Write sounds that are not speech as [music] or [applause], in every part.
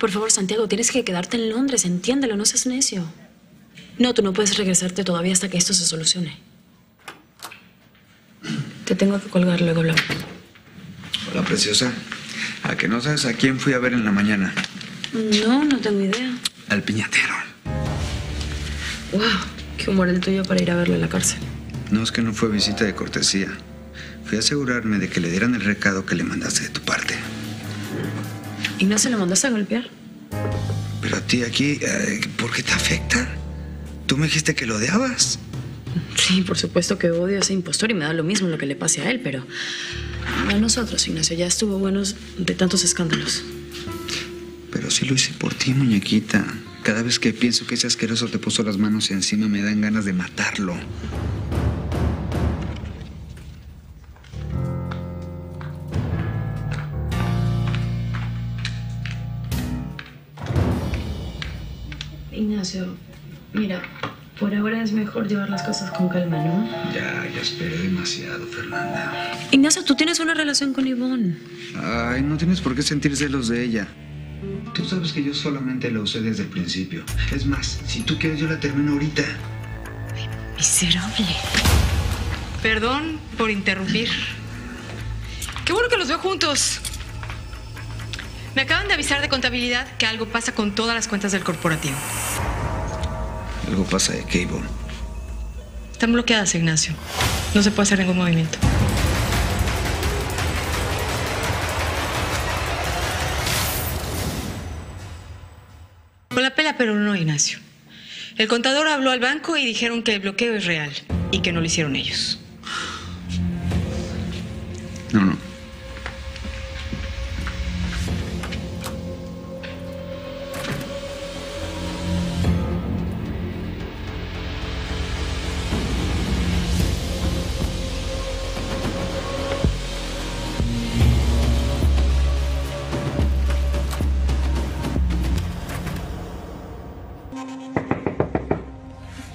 Por favor, Santiago, tienes que quedarte en Londres, entiéndelo, no seas necio. No, tú no puedes regresarte todavía hasta que esto se solucione. Te tengo que colgar, luego hablamos. Hola, preciosa. ¿A que no sabes a quién fui a ver en la mañana? No, no tengo idea. Al piñatero. Wow, qué humor el tuyo para ir a verlo en la cárcel. No, es que no fue visita de cortesía. Fui a asegurarme de que le dieran el recado que le mandaste de tu parte. ¿Y no se lo mandaste a golpear? Pero a ti aquí, eh, ¿por qué te afecta? Tú me dijiste que lo odiabas. Sí, por supuesto que odio a ese impostor y me da lo mismo lo que le pase a él, pero a nosotros, Ignacio, ya estuvo buenos de tantos escándalos. Pero sí lo hice por ti, muñequita. Cada vez que pienso que ese asqueroso te puso las manos encima me dan ganas de matarlo. Ignacio, mira, por ahora es mejor llevar las cosas con calma, ¿no? Ya, ya esperé demasiado, Fernanda. Ignacio, tú tienes una relación con Ivonne. Ay, no tienes por qué sentir celos de ella. Tú sabes que yo solamente la usé desde el principio. Es más, si tú quieres, yo la termino ahorita. Miserable. Perdón por interrumpir. Qué bueno que los veo juntos. Me acaban de avisar de contabilidad que algo pasa con todas las cuentas del corporativo. Algo pasa de Cable. Están bloqueadas, Ignacio. No se puede hacer ningún movimiento. Con la pela, pero no, Ignacio. El contador habló al banco y dijeron que el bloqueo es real y que no lo hicieron ellos. No, no.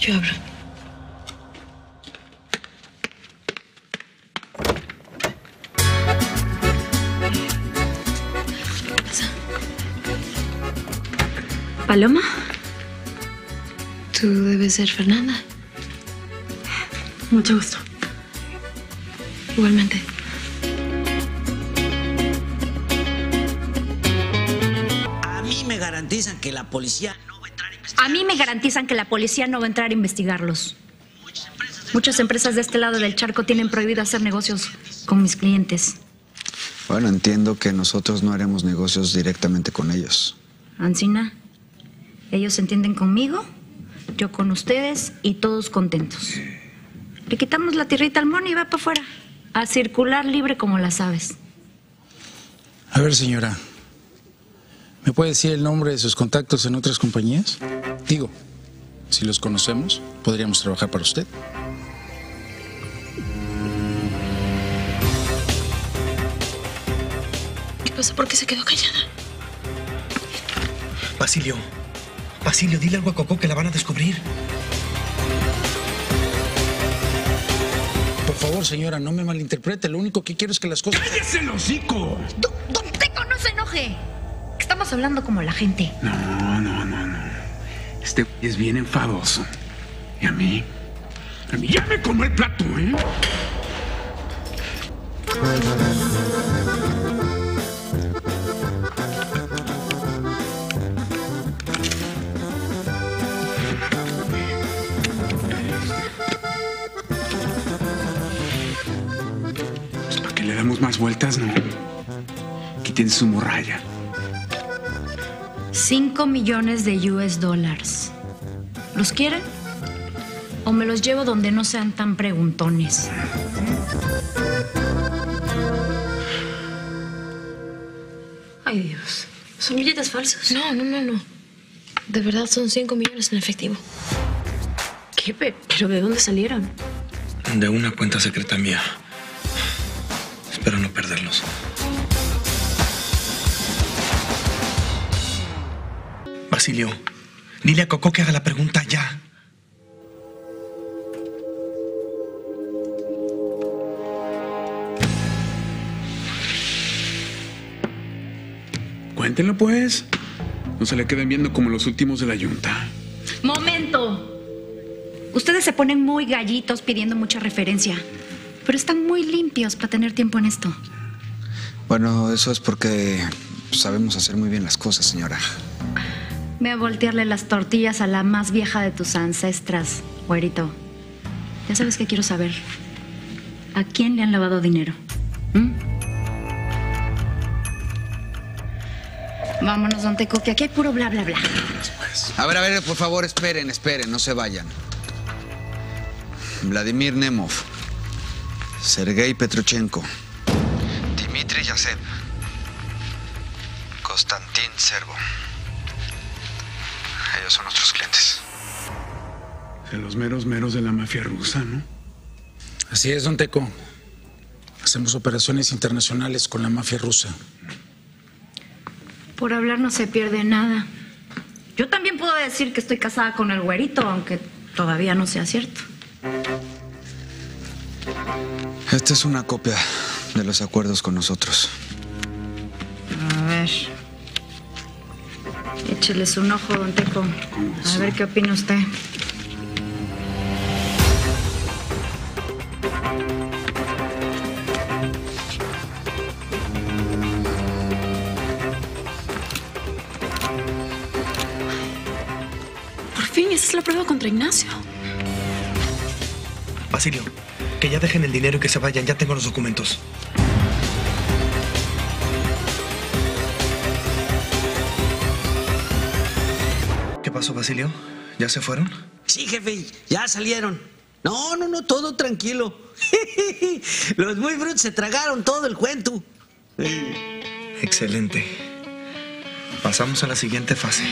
Yo hablo. ¿Qué pasa? ¿Paloma? Tú debes ser Fernanda. Mucho gusto. Igualmente. A mí me garantizan que la policía no a mí me garantizan que la policía no va a entrar a investigarlos. Muchas empresas de este lado del charco tienen prohibido hacer negocios con mis clientes. Bueno, entiendo que nosotros no haremos negocios directamente con ellos. Ancina, ellos se entienden conmigo, yo con ustedes y todos contentos. Le quitamos la tierrita al mono y va para afuera, a circular libre como las aves. A ver, señora, ¿me puede decir el nombre de sus contactos en otras compañías? Digo, si los conocemos, podríamos trabajar para usted. ¿Qué pasa? ¿Por qué se quedó callada? Basilio. Basilio, dile algo a Coco que la van a descubrir. Por favor, señora, no me malinterprete. Lo único que quiero es que las cosas... ¡Cállese el hocico! Don, don Teco, no se enoje. Estamos hablando como la gente. No, no, no, no. Este es bien enfadoso. Y a mí. A mí ya me como el plato, ¿eh? Pues para que le damos más vueltas, no. Quiten su morralla. 5 millones de US dólares. ¿Los quieren? ¿O me los llevo donde no sean tan preguntones? Ay, Dios. ¿Son billetes falsos? No, no, no, no. De verdad son 5 millones en efectivo. ¿Qué? Pe- ¿Pero de dónde salieron? De una cuenta secreta mía. Espero no perderlos. Basilio, dile a Coco que haga la pregunta ya. Cuéntenlo, pues. No se le queden viendo como los últimos de la yunta. ¡Momento! Ustedes se ponen muy gallitos pidiendo mucha referencia, pero están muy limpios para tener tiempo en esto. Bueno, eso es porque sabemos hacer muy bien las cosas, señora. Ve a voltearle las tortillas a la más vieja de tus ancestras, güerito. Ya sabes que quiero saber. ¿A quién le han lavado dinero? ¿Mm? Vámonos, don Teco, que aquí hay puro bla, bla, bla. A ver, a ver, por favor, esperen, esperen, no se vayan. Vladimir Nemov, Sergei Petrochenko, Dmitry Yasev, Konstantin Servo. Ellos son nuestros clientes. De los meros meros de la mafia rusa, ¿no? Así es, don Teco. Hacemos operaciones internacionales con la mafia rusa. Por hablar no se pierde nada. Yo también puedo decir que estoy casada con el güerito, aunque todavía no sea cierto. Esta es una copia de los acuerdos con nosotros. A ver. Écheles un ojo, don Teco. A ver qué opina usted. Por fin, esa es la prueba contra Ignacio. Basilio, que ya dejen el dinero y que se vayan. Ya tengo los documentos. ¿Qué pasó, Basilio? ¿Ya se fueron? Sí, jefe, ya salieron. No, no, no, todo tranquilo. [laughs] Los muy brutos se tragaron todo el cuento. Excelente. Pasamos a la siguiente fase.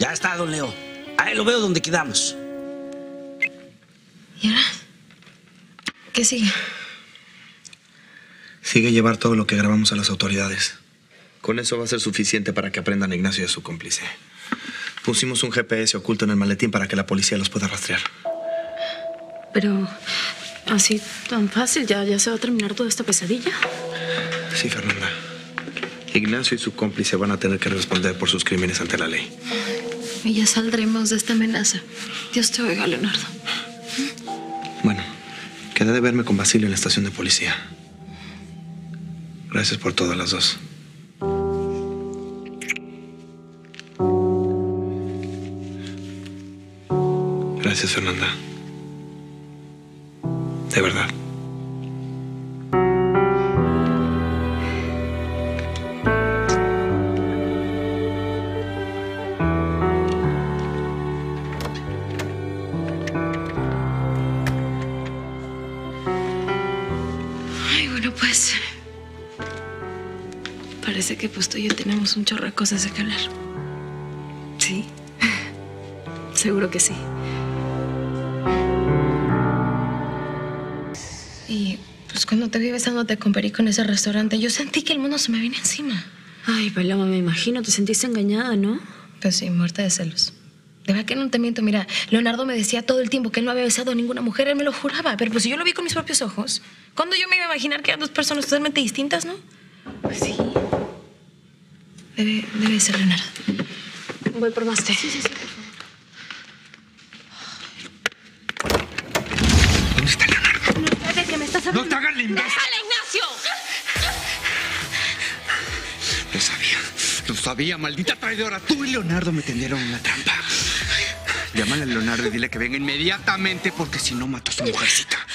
Ya está, don Leo. Ahí lo veo donde quedamos. ¿Y ahora? ¿Qué sigue? Sigue llevar todo lo que grabamos a las autoridades. Con eso va a ser suficiente para que aprendan a Ignacio y a su cómplice. Pusimos un GPS oculto en el maletín para que la policía los pueda rastrear. Pero así tan fácil, ya, ya se va a terminar toda esta pesadilla. Sí, Fernanda. Ignacio y su cómplice van a tener que responder por sus crímenes ante la ley. Y ya saldremos de esta amenaza. Dios te oiga, Leonardo. Bueno, quedé de verme con Basilio en la estación de policía. Gracias por todas las dos. Gracias, Fernanda. De verdad. Bueno, pues. Parece que pues tú y yo tenemos un chorro de cosas que hablar. ¿Sí? [laughs] Seguro que sí. Y pues cuando te vi besándote con Perico en ese restaurante, yo sentí que el mundo se me vino encima. Ay, Paloma, me imagino, te sentiste engañada, ¿no? Pues sí, muerta de celos. De verdad que no te miento. Mira, Leonardo me decía todo el tiempo que él no había besado a ninguna mujer. Él me lo juraba. Pero pues si yo lo vi con mis propios ojos, ¿cuándo yo me iba a imaginar que eran dos personas totalmente distintas, no? Pues sí. Debe, debe ser Leonardo. Voy por más té. ¿Dónde está Leonardo? ¿De qué me estás ¡No te hagas la imbécil! ¡Déjala, Ignacio! Lo sabía. Lo sabía, maldita traidora. Tú y Leonardo me tendieron una trampa. Llámale a Leonardo y dile que venga inmediatamente porque si no mato a su mujercita.